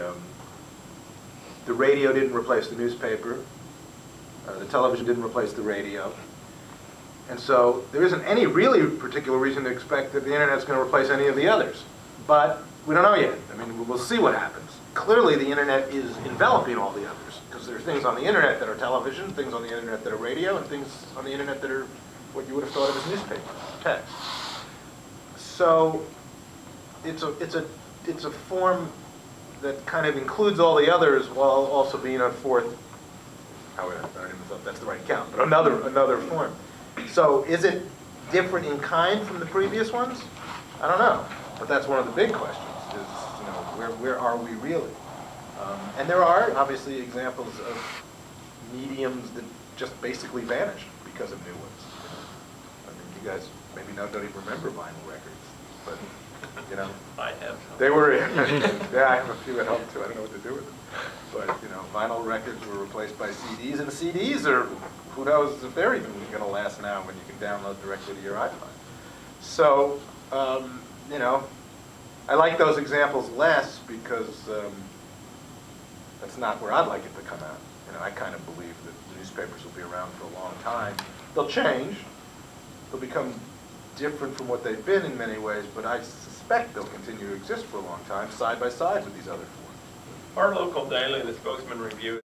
the, um, the radio didn't replace the newspaper, uh, the television didn't replace the radio. And so there isn't any really particular reason to expect that the internet's going to replace any of the others. But we don't know yet. I mean, we'll- see what happens. Clearly, the internet is enveloping all the others because there's things on the internet that are television, things on the internet that are radio, and things on the internet that are what you would have thought of as newspaper, text. So it's a, it's a, it's a form that kind of includes all the others while also being a fourth, I don't even know if that's the right count, but another, another form. So is it different in kind from the previous ones? I don't know, but that's one of the big questions, is, you know, where, where are we really? Um, And there are obviously examples of mediums that just basically vanished because of new ones. I mean, you guys maybe now don't even remember vinyl records, but, you know, I have. they were, yeah, I have a few at home too, I don't know what to do with them. But, you know, vinyl records were replaced by CDs, and CDs are, who knows if they're even gonna last now when you can download directly to your iPhone. So, um, you know, I like those examples less because, um, that's not where I'd like it to come out. You know, I kind of believe that newspapers will be around for a long time. They'll change, they'll become different from what they've been in many ways, but I suspect they'll continue to exist for a long time, side by side with these other forms. Our local daily, the Spokesman Review,